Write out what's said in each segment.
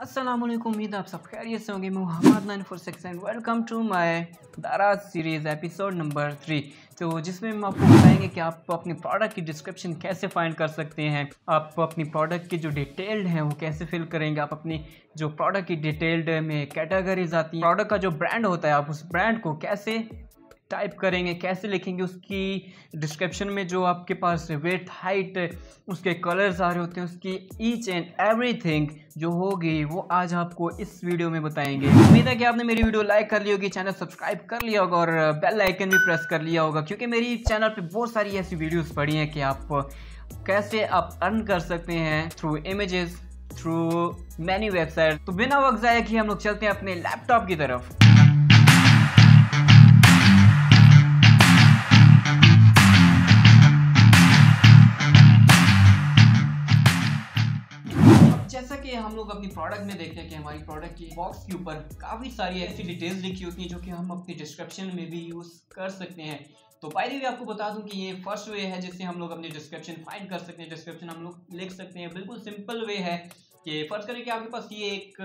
वालेकुम उम्मीद आप सब खैरियत से होंगे। Mohammad nine four six and welcome to my Daraz series episode number three तो जिसमें हम आपको बताएँगे कि आप अपने प्रोडक्ट की डिस्क्रिप्शन कैसे फाइंड कर सकते हैं, आप अपनी प्रोडक्ट की जो डिटेल्ड हैं, वो कैसे फिल करेंगे, आप अपनी जो प्रोडक्ट की डिटेल्ड में कैटेगरीज आती हैं प्रोडक्ट का जो ब्रांड होता है, आप उस ब्रांड को कैसे टाइप करेंगे, कैसे लिखेंगे, उसकी डिस्क्रिप्शन में जो आपके पास वेट हाइट उसके कलर्स आ रहे होते हैं, उसकी ईच एंड एवरीथिंग जो होगी, वो आज आपको इस वीडियो में बताएँगे। उम्मीद है कि आपने मेरी वीडियो लाइक कर ली होगी चैनल सब्सक्राइब कर लिया होगा और बेल आइकन भी प्रेस कर लिया होगा, क्योंकि मेरी चैनल पे बहुत सारी ऐसी वीडियोस पड़ी हैं कि आप कैसे आप अर्न कर सकते हैं through images through many website तो बिना वक्त ज़ाया कि हम लोग चलते हैं अपने लैपटॉप की तरफ़। कि हम लोग अपनी प्रोडक्ट में देखते हैं कि हमारी प्रोडक्ट की बॉक्स के ऊपर काफ़ी सारी ऐसी डिटेल्स लिखी होती हैं जो कि हम अपने डिस्क्रिप्शन में भी यूज़ कर सकते हैं। तो पहले भी आपको बता दूँ कि ये फ़र्स्ट वे है जिससे हम लोग अपने डिस्क्रिप्शन फाइंड कर सकते हैं डिस्क्रिप्शन हम लोग लिख सकते हैं। बिल्कुल सिंपल वे है। कि फ़र्ज़ करें कि आपके पास ये एक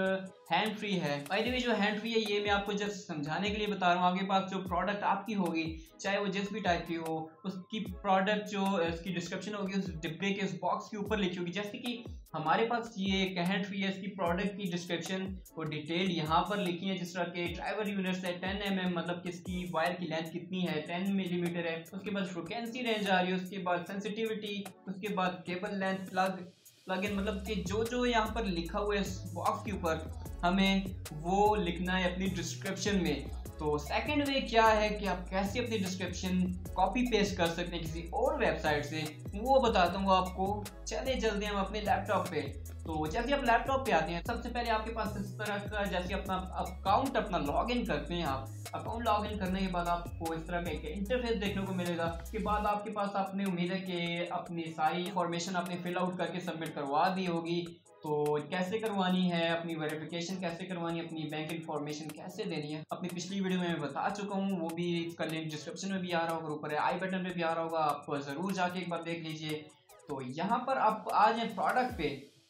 हैंड फ्री है। बाई जो हैंड फ्री है, ये मैं आपको जस्ट समझाने के लिए बता रहा हूँ। आपके पास जो प्रोडक्ट आपकी होगी, चाहे वो जिस भी टाइप की हो, उसकी प्रोडक्ट जो उसकी डिस्क्रिप्शन होगी, उस डिब्बे के, उस बॉक्स के ऊपर लिखी होगी। जैसे कि हमारे पास ये एक हैंड फ्री है, इसकी प्रोडक्ट की डिस्क्रिप्शन वो डिटेल यहाँ पर लिखी है, जिस तरह के ड्राइवर यूनिट्स है टेन एम एम मतलब कि इसकी वायर की लेंथ कितनी है टेन मिलीमीटर है। उसके बाद फ्रिक्वेंसी रेंज आ रही है, उसके बाद सेंसिटिविटी उसके बाद cable length plug plug in मतलब कि जो जो यहाँ पर लिखा हुआ है बॉक्स के ऊपर हमें वो लिखना है अपनी डिस्क्रिप्शन में। तो सेकंड वे क्या है कि आप कैसे अपनी डिस्क्रिप्शन कॉपी पेस्ट कर सकते हैं किसी और वेबसाइट से, वो बताता हूँ आपको। चले जल्दी हम अपने लैपटॉप पे। तो जैसे आप लैपटॉप पे आते हैं, सबसे पहले आपके पास इस तरह का, जैसे अपना अकाउंट अपना लॉग इन करते हैं आप। अकाउंट लॉग इन करने के बाद आपको इस तरह का एक इंटरफेस देखने को मिलेगा। उसके बाद आपके पास आपने उम्मीद है कि अपनी सारी इंफॉर्मेशन आपने फिल आउट करके सबमिट करवा दी होगी। तो कैसे करवानी है, अपनी वेरिफिकेशन कैसे करवानी है, अपनी बैंक इन्फॉर्मेशन कैसे देनी है, अपनी पिछली वीडियो में मैं बता चुका हूँ, वो भी इसका लिंक डिस्क्रिप्शन में भी आ रहा होगा ऊपर आई बटन पे भी आ रहा होगा, आप ज़रूर जाके एक बार देख लीजिए। तो यहाँ पर आप आ जाए प्रोडक्ट पे।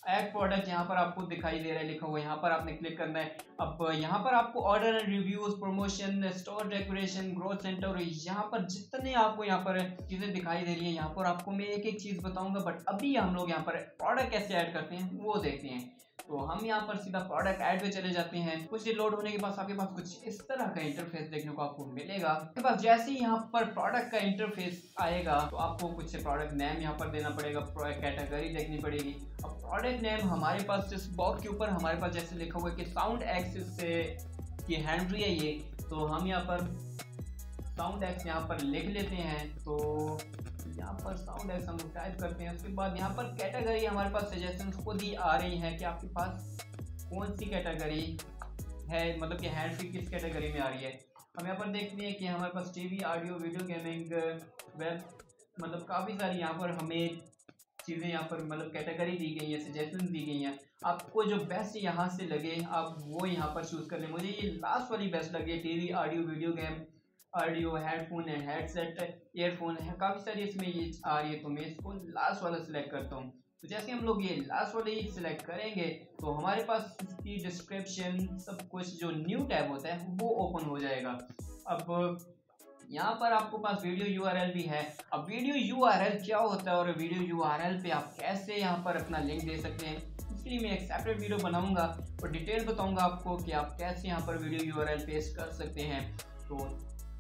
एड प्रोडक्ट यहाँ पर आपको दिखाई दे रहा है लिखा हुआ यहाँ पर आपने क्लिक करना है अब यहाँ पर आपको order and reviews promotion store decoration growth centre यहाँ पर जितने आपको यहाँ पर चीज़ें दिखाई दे रही है यहाँ पर आपको मैं एक एक चीज़ बताऊँगा बट अभी हम लोग यहाँ पर प्रोडक्ट कैसे ऐड करते हैं वो देखते हैं तो हम यहाँ पर सीधा प्रोडक्ट ऐड पे चले जाते हैं कुछ लोड होने के बाद आपके पास कुछ इस तरह का इंटरफेस देखने को आपको मिलेगा आपके पास जैसे ही यहाँ पर प्रोडक्ट का इंटरफेस आएगा तो आपको कुछ प्रोडक्ट नेम यहाँ पर देना पड़ेगा कैटेगरी देखनी पड़ेगी अब प्रोडक्ट नेम हमारे पास इस बॉक्स के ऊपर हमारे पास जैसे लिखा हुआ है कि साउंड एक्सिस से की हैंड है ये तो हम यहाँ पर साउंड एक्स यहाँ पर लिख लेते हैं तो यहाँ पर साउंड एक्स हम टाइप करते हैं, उसके बाद यहाँ पर कैटेगरी हमारे पास सजेशन खुद ही आ रही है कि आपके पास कौन सी कैटेगरी है मतलब कि हैंड फ्री किस कैटेगरी में आ रही है। हम यहाँ पर देखते हैं कि हमारे पास TV audio video gaming web मतलब काफ़ी सारी यहाँ पर हमें चीज़ें यहाँ पर मतलब कैटेगरी दी गई है सजेशन दी गई हैं। आपको जो बेस्ट यहाँ से लगे, आप वो यहाँ पर चूज़ कर लें। मुझे ये लास्ट वाली बेस्ट लगी TV audio video game audio headphone है हेडसेट ईयरफोन है। काफ़ी सारी इसमें ये, आ रही है तो मैं इसको लास्ट वाला सिलेक्ट करता हूँ। तो जैसे हम लोग ये लास्ट वाले ही सिलेक्ट करेंगे तो हमारे पास इसकी डिस्क्रिप्शन सब कुछ जो न्यू टैब होता है, वो ओपन हो जाएगा। अब यहाँ पर आपको पास वीडियो यूआरएल भी है। अब वीडियो यूआरएल क्या होता है और वीडियो यूआरएल पे आप कैसे यहाँ पर अपना लिंक दे सकते हैं, इसके लिए मैं एक सेपरेट वीडियो बनाऊँगा और डिटेल बताऊँगा आपको कि आप कैसे यहाँ पर वीडियो यूआरएल पेस्ट कर सकते हैं। तो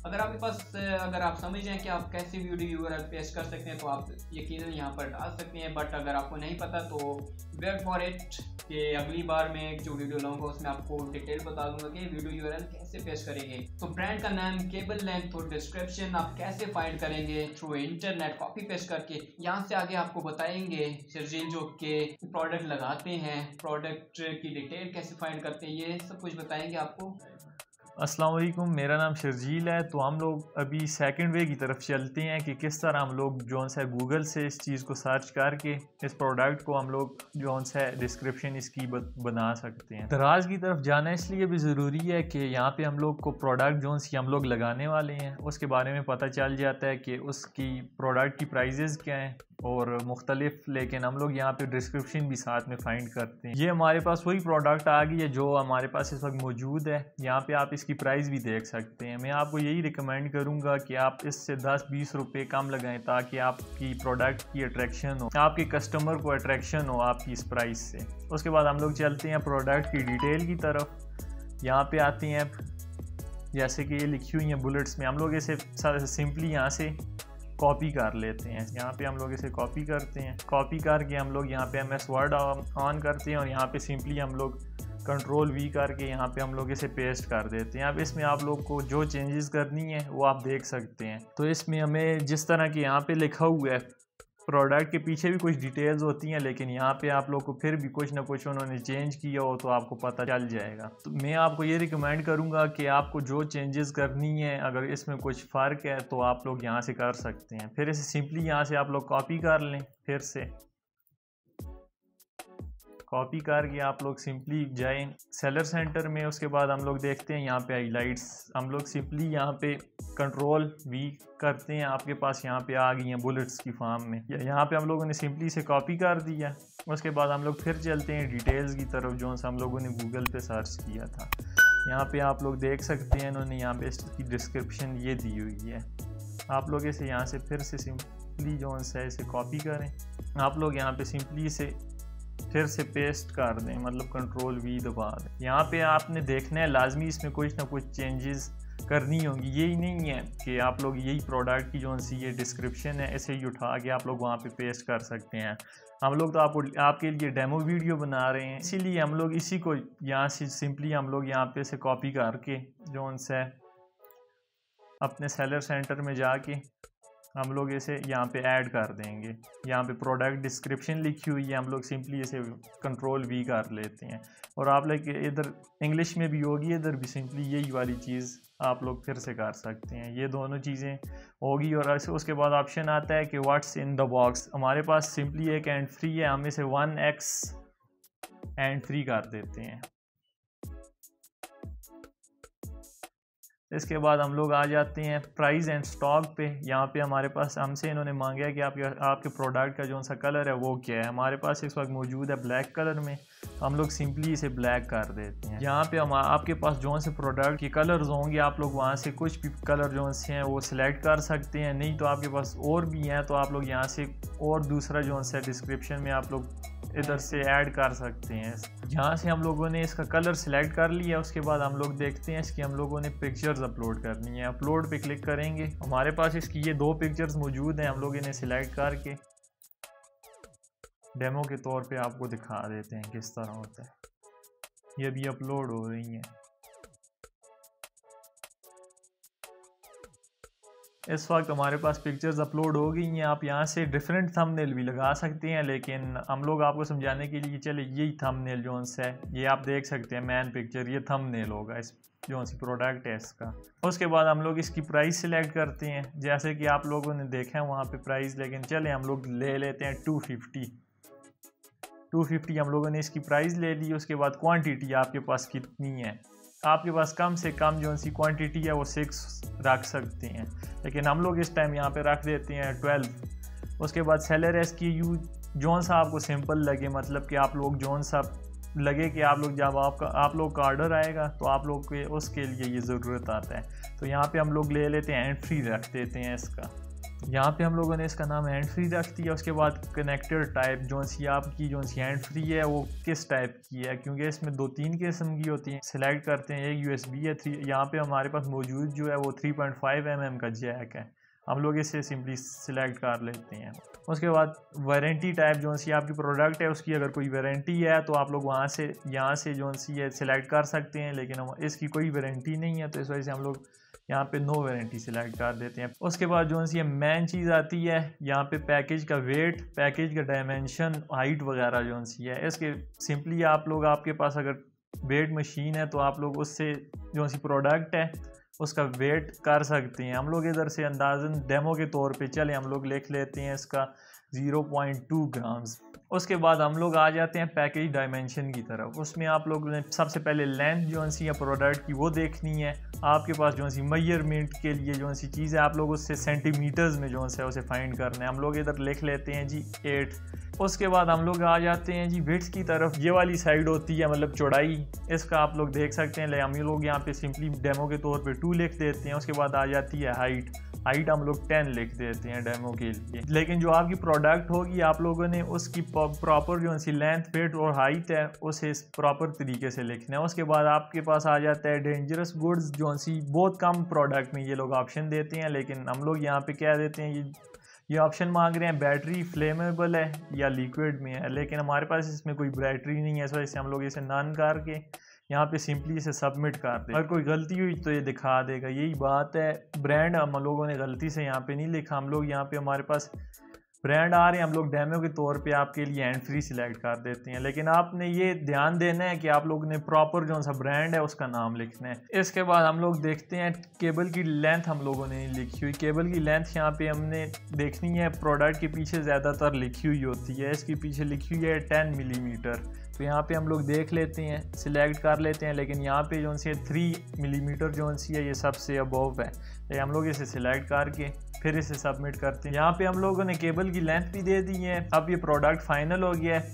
अगर आपके पास, अगर आप समझ जाएँ कि आप कैसे वीडियो यूआरएल पेस्ट कर सकते हैं तो आप यकीनन यहाँ पर डाल सकते हैं। बट अगर आपको नहीं पता तो वेट फॉर इट कि अगली बार मैं जो वीडियो लाऊँगा, उसमें आपको डिटेल बता दूँगा कि वीडियो यूआरएल कैसे पेस्ट करेंगे। तो ब्रांड का नाम केबल लेंथ और डिस्क्रिप्शन आप कैसे फाइंड करेंगे? थ्रू इंटरनेट कॉपी पेश करके। यहाँ से आगे आपको बताएँगे शर्जील जो के प्रोडक्ट लगाते हैं प्रोडक्ट की डिटेल कैसे फाइंड करते हैं, ये सब कुछ बताएँगे आपको। असलम मेरा नाम शर्जील है। तो हम लोग अभी सेकंड वे की तरफ़ चलते हैं कि किस तरह हम लोग जो सा गूगल से इस चीज़ को सर्च करके इस प्रोडक्ट को हम लोग जो सा डिस्क्रिप्शन इसकी बना सकते हैं। दराज की तरफ़ जाना इसलिए भी ज़रूरी है कि यहाँ पे हम लोग को प्रोडक्ट जो सी हम लोग लगाने वाले हैं। उसके बारे में पता चल जाता है कि उसकी प्रोडक्ट की प्राइजेज़ क्या हैं। और मुख्तलिफ़, लेकिन हम लोग यहाँ पे डिस्क्रिप्शन भी साथ में फाइंड करते हैं। ये हमारे पास वही प्रोडक्ट आ गई है जो हमारे पास इस वक्त मौजूद है। यहाँ पे आप इसकी प्राइस भी देख सकते हैं। मैं आपको यही रिकमेंड करूँगा कि आप इससे दस बीस रुपये कम लगाएँ ताकि आपकी प्रोडक्ट की अट्रैक्शन हो, आपके कस्टमर को अट्रैक्शन हो आपकी इस प्राइस से। उसके बाद हम लोग चलते हैं प्रोडक्ट की डिटेल की तरफ़। यहाँ पे आती हैं जैसे कि ये लिखी हुई हैं बुलेट्स में। हम लोग इसे सिंपली यहाँ से कॉपी कर लेते हैं। यहाँ पे हम लोग इसे कॉपी करते हैं। कॉपी करके हम लोग यहाँ पे एम एस वर्ड ऑन करते हैं और यहाँ पे सिंपली हम लोग कंट्रोल वी करके यहाँ पे हम लोग इसे पेस्ट कर देते हैं। अब इसमें आप लोग को जो चेंजेस करनी है, वो आप देख सकते हैं। तो इसमें हमें जिस तरह के यहाँ पे लिखा हुआ है प्रोडक्ट के पीछे भी कुछ डिटेल्स होती हैं, लेकिन यहाँ पे आप लोग को फिर भी कुछ ना कुछ उन्होंने चेंज किया हो तो आपको पता चल जाएगा। तो मैं आपको ये रिकमेंड करूँगा कि आपको जो चेंजेस करनी है, अगर इसमें कुछ फ़र्क है तो आप लोग यहाँ से कर सकते हैं। फिर इसे सिंपली यहाँ से आप लोग कॉपी कर लें, फिर से। कॉपी करके आप लोग सिंपली जाएँ सेलर सेंटर में, उसके बाद हम लोग देखते हैं यहाँ पे हाईलाइट्स हम लोग सिंपली यहाँ पे कंट्रोल वी करते हैं, आपके पास यहाँ पे आ गई हैं बुलेट्स की फॉर्म में। यहाँ पे हम लोगों ने सिंपली से कॉपी कर दिया। उसके बाद हम लोग फिर चलते हैं डिटेल्स की तरफ़, जो हम लोगों ने गूगल पे सर्च किया था। यहाँ पे आप लोग देख सकते हैं, इन्होंने यहाँ पे इसकी डिस्क्रिप्शन ये दी हुई है। आप लोग इसे यहाँ से फिर से सिंपली जो है, इसे कॉपी करें। आप लोग यहाँ पे सिंपली से फिर से पेस्ट कर दें मतलब कंट्रोल वी दबा दें। यहाँ पे आपने देखना है, लाजमी इसमें कुछ ना कुछ चेंजेस करनी होंगी। यही नहीं है कि आप लोग यही प्रोडक्ट की जो सी ये डिस्क्रिप्शन है, ऐसे ही उठा के आप लोग वहाँ पे पेस्ट कर सकते हैं। हम लोग तो आपको, आपके लिए डेमो वीडियो बना रहे हैं। इसीलिए हम लोग इसी को यहाँ से सिंपली हम लोग यहाँ पे से कॉपी करके जो है अपने सेलर सेंटर में जाके हम लोग इसे यहाँ पे ऐड कर देंगे। यहाँ पे प्रोडक्ट डिस्क्रिप्शन लिखी हुई है, हम लोग सिंपली इसे कंट्रोल वी कर लेते हैं। और आप लोग इधर इंग्लिश में भी होगी, इधर भी सिंपली यही वाली चीज़ आप लोग फिर से कर सकते हैं। ये दोनों चीज़ें होगी और उसके बाद ऑप्शन आता है कि व्हाट्स इन द बॉक्स हमारे पास सिंपली एक एंड फ्री है, हम इसे वन एक्स एंड फ्री कर देते हैं। इसके बाद हम लोग आ जाते हैं प्राइस एंड स्टॉक पे। यहाँ पे हमारे पास हमसे इन्होंने मांगा है कि आपके आपके प्रोडक्ट का जो सा कलर है वो क्या है। हमारे पास इस वक्त मौजूद है ब्लैक कलर में। हम लोग सिंपली इसे ब्लैक कर देते हैं। यहाँ पे हम, आपके पास जो से प्रोडक्ट के कलर्स होंगे, आप लोग वहाँ से कुछ भी कलर जो से हैं वो सिलेक्ट कर सकते हैं। नहीं तो आपके पास और भी हैं तो आप लोग यहाँ से और दूसरा जो है डिस्क्रिप्शन में आप लोग इधर से ऐड कर सकते हैं। जहाँ से हम लोगों ने इसका कलर सिलेक्ट कर लिया, उसके बाद हम लोग देखते हैं इसकी हम लोगों ने पिक्चर्स अपलोड करनी है। अपलोड पे क्लिक करेंगे। हमारे पास इसकी ये दो पिक्चर्स मौजूद हैं, हम लोग इन्हें सिलेक्ट करके डेमो के तौर पे आपको दिखा देते हैं किस तरह होता है। ये भी अपलोड हो रही हैं। इस वक्त हमारे पास पिक्चर्स अपलोड हो गई हैं। आप यहाँ से डिफरेंट थंबनेल भी लगा सकते हैं, लेकिन हम लोग आपको समझाने के लिए चले, यही थंबनेल जो है ये आप देख सकते हैं मैन पिक्चर ये थंबनेल होगा इस जो सी प्रोडक्ट है इसका। उसके बाद हम लोग इसकी प्राइस सिलेक्ट करते हैं। जैसे कि आप लोगों ने देखा है वहाँ पे प्राइस लेकिन चले, हम लोग ले लेते हैं टू फिफ्टी टू फिफ्टी हम लोगों ने इसकी प्राइस ले ली, उसके बाद क्वांटिटी आपके पास कितनी है? आपके पास कम से कम जो सी क्वांटिटी है वो सिक्स रख सकते हैं। लेकिन हम लोग इस टाइम यहाँ पे रख देते हैं ट्वेल्व उसके बाद seller S K U zone सा आपको सिंपल लगे मतलब कि आप लोग जोन सा लगे कि आप लोग जब आपका, आप लोग का ऑर्डर आएगा तो आप लोग के, उसके लिए ये ज़रूरत आता है। तो यहाँ पे हम लोग ले लेते हैं एंट्री रख देते हैं इसका। यहाँ पे हम लोगों ने इसका नाम हैंड फ्री रख दिया, उसके बाद कनेक्टेड टाइप जो सी आपकी, जो सी हैंड फ्री है, वो किस टाइप की है? क्योंकि इसमें दो तीन किस्म की होती हैं। सिलेक्ट करते हैं, एक यू एस बी है थ्री यहाँ पे हमारे पास मौजूद जो है वो three point five M M का जैक है। हम लोग इसे सिंपली सिलेक्ट कर लेते हैं। उसके बाद वारंटी टाइप जो सी आपकी प्रोडक्ट है, उसकी अगर कोई वारंटी है तो आप लोग वहाँ से, यहाँ से जो सी है सिलेक्ट कर सकते हैं, लेकिन हम, इसकी कोई वारंटी नहीं है तो इस वजह से हम लोग यहाँ पे नो वारंटी सिलेक्ट कर देते हैं। उसके बाद जो सी मेन चीज़ आती है, यहाँ पे पैकेज का वेट पैकेज का डायमेंशन हाइट वगैरह जो सी है। इसके सिंपली आप लोग, आपके पास अगर वेट मशीन है तो आप लोग उससे जो सी प्रोडक्ट है उसका वेट कर सकते हैं। हम लोग इधर से अंदाजन डेमो के तौर पे चले। हम लोग लिख लेते हैं इसका 0.2 ग्राम्स। उसके बाद हम लोग आ जाते हैं पैकेज डायमेंशन की तरफ़। उसमें आप लोग ने सबसे पहले लेंथ जो सी या प्रोडक्ट की वो देखनी है। आपके पास जो सी मैयरमेंट के लिए जो सी चीज़ है आप लोग उससे सेंटीमीटर्स में जो है उसे फाइंड करना है। हम लोग इधर लिख लेते हैं जी एट उसके बाद हम लोग आ जाते हैं जी विट्स की तरफ़। ये वाली साइड होती है मतलब चौड़ाई। इसका आप लोग देख सकते हैं। हम लोग यहाँ पे सिंपली डेमो के तौर पे टू लिख देते हैं। उसके बाद आ जाती है हाइट हाइट हम लोग टेन लिख देते हैं डेमो के लिए। लेकिन जो आपकी प्रोडक्ट होगी, आप लोगों ने उसकी प्रॉपर जो सी लेंथ वेट और हाइट है, उसे प्रॉपर तरीके से लिखना है। उसके बाद आपके पास आ जाता है डेंजरस गुड्स जो सी बहुत कम प्रोडक्ट में ये लोग ऑप्शन देते हैं। लेकिन हम लोग यहाँ पे क्या देते हैं, ये ये ऑप्शन मांग रहे हैं बैटरी फ्लेमेबल है या लिक्विड में है, लेकिन हमारे पास इसमें कोई बैटरी नहीं है इस वजह से हम लोग इसे नॉन कार के, यहाँ पे सिंपली इसे सबमिट कर दे। अगर कोई गलती हुई तो ये दिखा देगा। यही बात है ब्रांड हम लोगों ने गलती से यहाँ पे नहीं लिखा। हम लोग यहाँ पे हमारे पास ब्रांड आ रहे हैं, हम लोग डेमो के तौर पे आपके लिए हैंड फ्री सिलेक्ट कर देते हैं। लेकिन आपने ये ध्यान देना है कि आप लोग ने प्रॉपर जो सा ब्रांड है, उसका नाम लिखना है। इसके बाद हम लोग देखते हैं केबल की लेंथ हम लोगों ने लिखी हुई। केबल की लेंथ यहाँ पे हमने देखनी है प्रोडक्ट के पीछे ज़्यादातर लिखी हुई होती है। इसके पीछे लिखी हुई है टेन मिलीमीटर तो यहाँ पे हम लोग देख लेते हैं सिलेक्ट कर लेते हैं, लेकिन यहाँ पे जो सी है थ्री मिलीमीटर जो सी है, ये सबसे अबोव है। तो हम लोग इसे सिलेक्ट करके फिर इसे सबमिट करते हैं। यहाँ पे हम लोगों ने केबल की लेंथ भी दे दी है। अब ये प्रोडक्ट फाइनल हो गया है।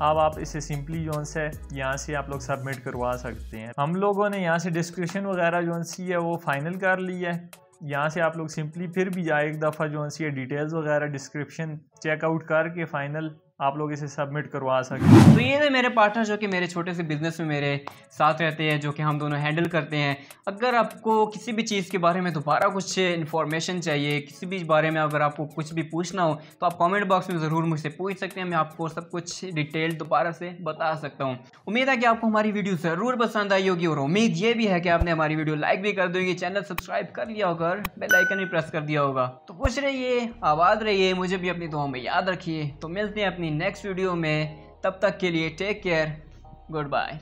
अब आप इसे सिंपली जो है, यहाँ से आप लोग सबमिट करवा सकते हैं। हम लोगों ने यहाँ से डिस्क्रिप्शन वगैरह जो सी है, वो फाइनल कर ली है। यहाँ से आप लोग सिंपली फिर भी जाए एक दफ़ा जो सी है डिटेल्स वगैरह डिस्क्रिप्शन चेकआउट करके फ़ाइनल आप लोग इसे सबमिट करवा सकते हैं तो ये थे मेरे पार्टनर जो कि मेरे छोटे से बिज़नेस में मेरे साथ रहते हैं, जो कि हम दोनों हैंडल करते हैं। अगर आपको किसी भी चीज़ के बारे में दोबारा कुछ इन्फॉर्मेशन चाहिए, किसी भी बारे में अगर आपको कुछ भी पूछना हो तो आप कमेंट बॉक्स में ज़रूर मुझसे पूछ सकते हैं। मैं आपको सब कुछ डिटेल दोबारा से बता सकता हूँ। उम्मीद है कि आपको हमारी वीडियो ज़रूर पसंद आई होगी, और उम्मीद ये भी है कि आपने हमारी वीडियो लाइक भी कर दोगे चैनल सब्सक्राइब कर लिया होगा बेलाइकन भी प्रेस कर दिया होगा। तो खुश रहिए, आबाद रहिए, मुझे भी अपनी दुआ में याद रखिए। तो मिलते हैं अपनी नेक्स्ट वीडियो में तब तक के लिए टेक केयर गुड बाय